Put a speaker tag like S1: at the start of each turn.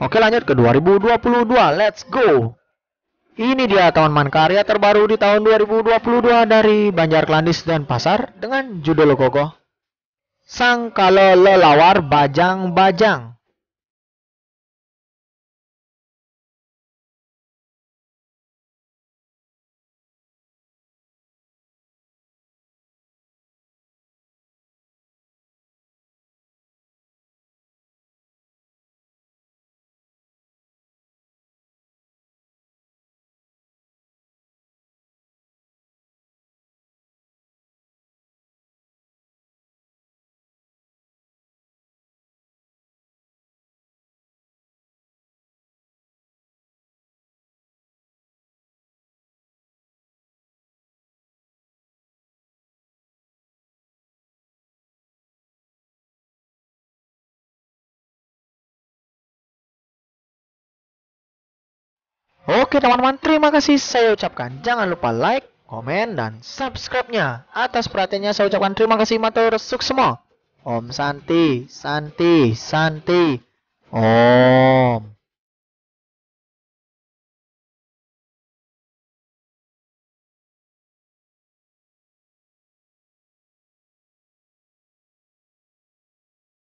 S1: Oke lanjut ke 2022. Let's go. Ini dia teman-teman karya terbaru di tahun 2022 dari Banjar Klandis dan Pasar dengan judul kokoh Sang Kalau Lelawar Bajang-Bajang. Oke teman-teman, terima kasih saya ucapkan. Jangan lupa like, komen, dan subscribe-nya. Atas perhatiannya saya ucapkan terima kasih matur semua. Om Santi, Santi, Santi. Om.